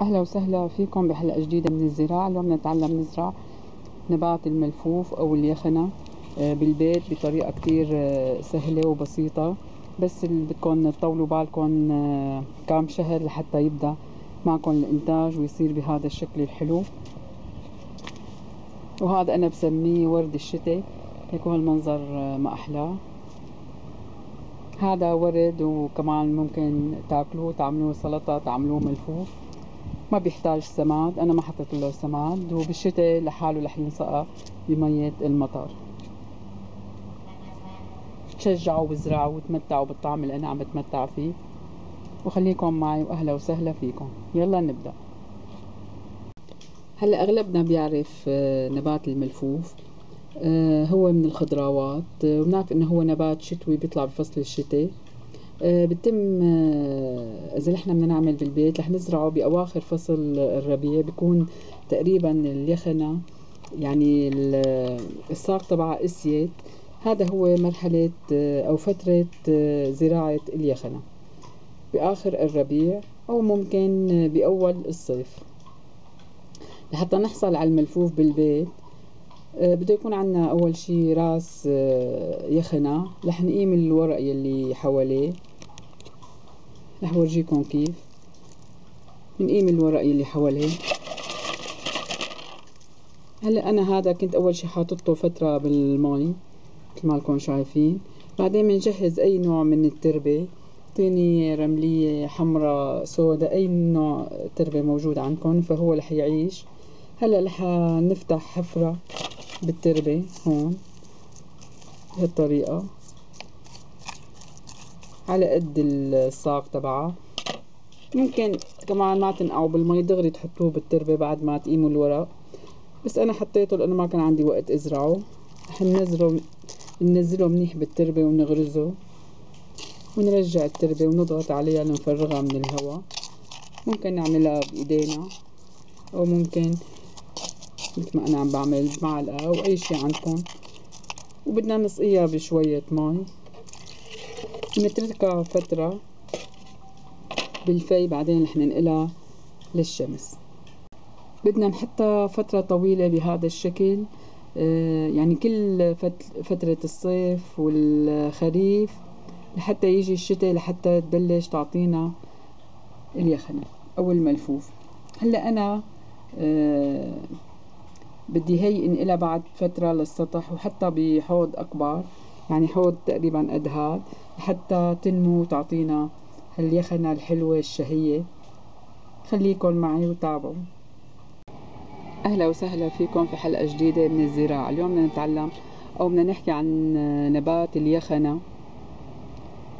أهلا وسهلا فيكم بحلقة جديدة من الزراعة. اليوم نتعلم نزرع نبات الملفوف أو اليخنة آه، بالبيت بطريقة كتير آه، سهلة وبسيطة. بس اللي بدكم تطولوا بالكم آه، كام شهر لحتى يبدأ معكم الإنتاج ويصير بهذا الشكل الحلو. وهذا أنا بسميه ورد الشتاء. هيك هالمنظر ما أحلاه هذا ورد وكمان ممكن تاكلوه تعملوه سلطة تعملوه ملفوف. ما بيحتاج سماد أنا ما حطيت له سماد وبالشتاء لحاله رح ينسقى بمية المطر. تشجعوا وزرعوا وتمتعوا بالطعم اللي أنا عم بتمتع فيه. وخليكم معي وأهلا وسهلا فيكم. يلا نبدأ. هلأ أغلبنا بيعرف آه، نبات الملفوف. آه، هو من الخضروات. وبنعرف إنه هو نبات شتوي بيطلع بفصل الشتاء. آه، بتم آه، إذا نحن بدنا نعمل بالبيت رح نزرعه بأواخر فصل الربيع بيكون تقريبا اليخنة يعني الساق تبعها أسيت. هذا هو مرحلة آه، أو فترة زراعة اليخنة. بآخر الربيع أو ممكن بأول الصيف. لحتى نحصل على الملفوف بالبيت بده يكون عنا أول شي راس يخنة. رح نقيم الورق يلي حواليه. رح ورجيكم كيف. بنقيم الورق اللي حواليه هلا أنا هذا كنت أول شي حاطته فترة بالمي مثل ما لكم شايفين. بعدين بنجهز أي نوع من التربة. طيني رملية حمراء سوداء أي نوع تربة موجود عندكم فهو رح يعيش. هلا رح نفتح حفرة بالتربة هون بهالطريقة. على قد الساق تبعها ممكن كمان ما تنقعوا بالمي دغري تحطوه بالتربة بعد ما تقيموا الورق. بس أنا حطيته لأنه ما كان عندي وقت أزرعه. رح ننزله ننزله منيح بالتربة ونغرزه. ونرجع التربة ونضغط عليها لنفرغها من الهواء ممكن نعملها بإيدينا. أو ممكن مثل ما أنا عم بعمل بمعلقة أو أي شي عندكم. وبدنا نسقيها بشوية مي. نتركها فترة بالفي بعدين رح ننقلها للشمس. بدنا نحطها فترة طويلة بهذا الشكل. آه، يعني كل فترة الصيف والخريف لحتى يجي الشتاء لحتى تبلش تعطينا اليخنة أو الملفوف. هلأ أنا آه، بدي هي إنقلها بعد فترة للسطح وحتى بحوض أكبر. يعني حوض تقريبا قد هاد لحتى تنمو وتعطينا هاليخنة الحلوة الشهية. خليكن معي وتابعوا. أهلا وسهلا فيكم في حلقة جديدة من الزراعة. اليوم بدنا نتعلم أو بدنا نحكي عن نبات اليخنة.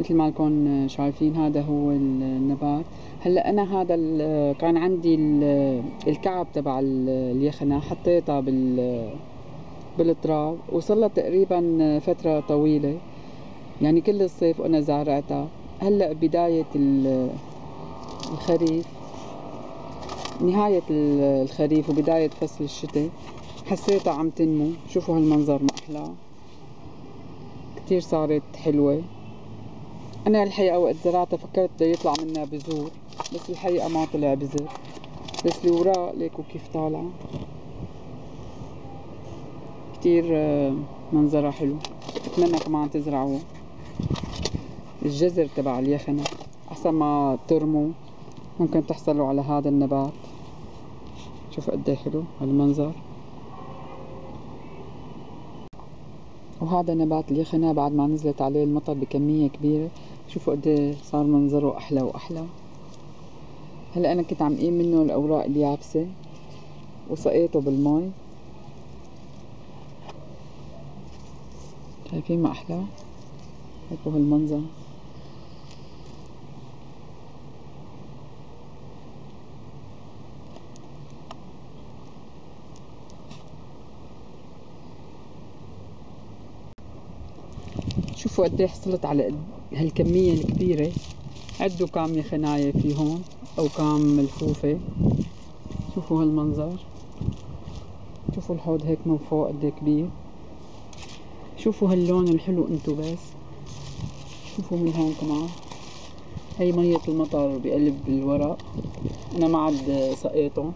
مثل ما لكم شايفين هذا هو النبات. هلأ أنا هذا كان عندي الكعب تبع اليخنة حطيتها بال بالتراب وصلت تقريبا فترة طويلة. يعني كل الصيف وأنا زارعتها. هلأ بداية الخريف نهاية الخريف وبداية فصل الشتاء حسيتها عم تنمو. شوفوا هالمنظر ما أحلاه كتير صارت حلوة. أنا الحقيقة وقت زرعتها فكرت بده يطلع منها بذور بس الحقيقة ما طلع بذر بس الوراق ليكوا كيف طالعة كتير آه، منظرها حلو بتمنى كمان تزرعوه الجذر تبع اليخنة أحسن ما ترموا ممكن تحصلوا على هذا النبات. شوفوا قد إيه حلو هالمنظر. وهذا نبات اليخنة بعد ما نزلت عليه المطر بكمية كبيرة. شوفوا قد إيه صار منظره أحلى وأحلى. هلأ أنا كنت عم قيم منه الأوراق اليابسة وسقيته بالمي. شايفين ما أحلى هيكو هالمنظر شوفوا قد إيه حصلت على هالكمية الكبيرة. عدوا كام يخناية في هون أو كام ملفوفة. شوفوا هالمنظر. شوفوا الحوض هيك من فوق قد إيه كبير. شوفوا هاللون الحلو انتو بس. شوفوا من هون كمان. هي مية المطر بقلب الورق. أنا ما عاد سقيتهم.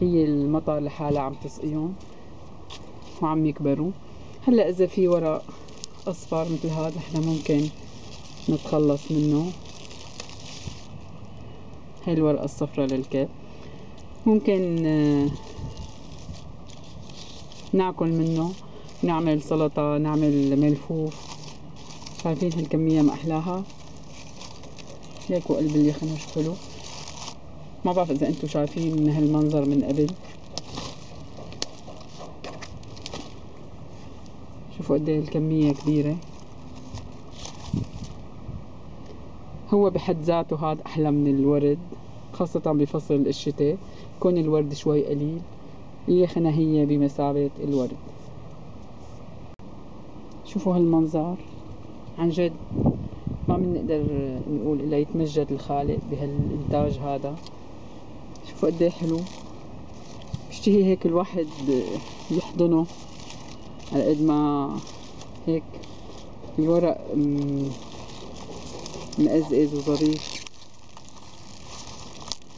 هي المطر لحالها عم تسقيهم. وعم يكبروا. هلأ إذا في ورق أصفر مثل هذا إحنا ممكن نتخلص منه. هاي الورقة الصفراء للكب ممكن آه، ناكل منه. نعمل سلطة نعمل ملفوف. شايفين هالكمية ما أحلاها؟ ليكوا قلب اليخنة شو حلو ما بعرف إذا أنتوا شايفين هالمنظر من قبل. شوفوا قد الكمية كبيرة. هو بحد ذاته هذا أحلى من الورد خاصة بفصل الشتاء. كون الورد شوي قليل اليخنة هي بمثابة الورد. شوفوا هالمنظر. عن جد ما بنقدر نقول إلا يتمجد الخالق بهالإنتاج هذا. شوفوا قد حلو. بشتهي هيك الواحد يحضنه على قد ما هيك الورق مقزقز وظريف.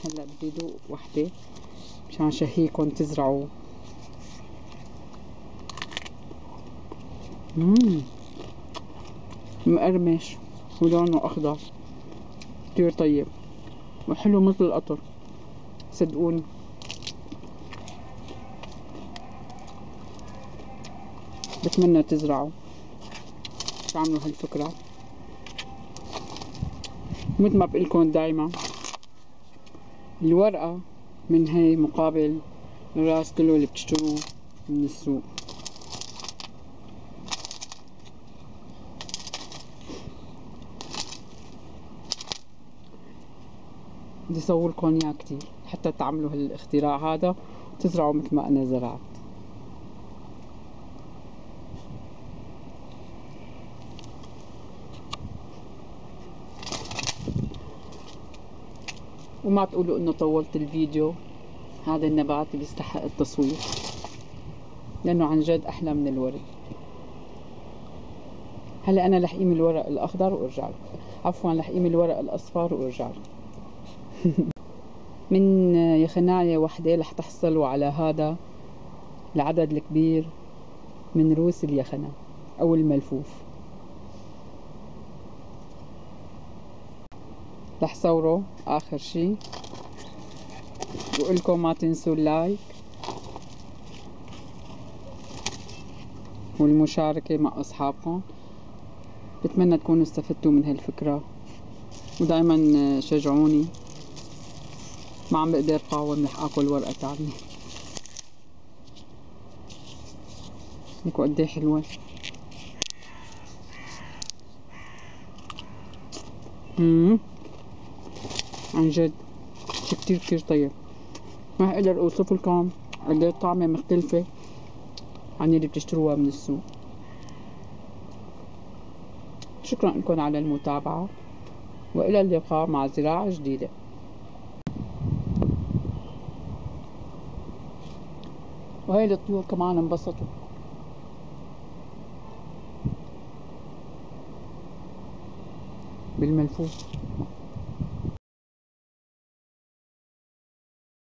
هلأ بدي دوق وحدة مشان شهيكم تزرعوا مقرمش ولونه أخضر. كتير طيب. وحلو مثل القطر. صدقوني. بتمنى تزرعوا تعملوا هالفكرة؟ مثل ما بقلكن دايما الورقة من هي مقابل الراس كله اللي بتشتروه من السوق. بدي صورلكم إياه كتير حتى تعملوا هالاختراع هذا وتزرعوا مثل ما أنا زرعت. وما تقولوا إنه طولت الفيديو هذا النبات بيستحق التصوير لأنه عن جد أحلى من الورد هلا أنا رح الورق الأخضر وأرجع لكم. عفوا رح الورق الأصفر وأرجع لكم. من يخناية وحدة رح تحصلوا على هذا العدد الكبير من روس اليخنة أو الملفوف. رح صوره آخر شي. بقولكم ما تنسوا اللايك والمشاركة مع أصحابكم. بتمنى تكونوا استفدتوا من هالفكرة. ودايما شجعوني. ما عم بقدر قاوم رح آكل ورقة تانية ليكو قد إيه حلوة. مم. عن جد شي كتير كتير طيب. ما أقدر أوصف لكم قد إيه طعمة مختلفة عن اللي بتشتروها من السوق. شكرا لكم على المتابعة وإلى اللقاء مع زراعة جديدة. وهي الطيور كمان انبسطوا. بالملفوف.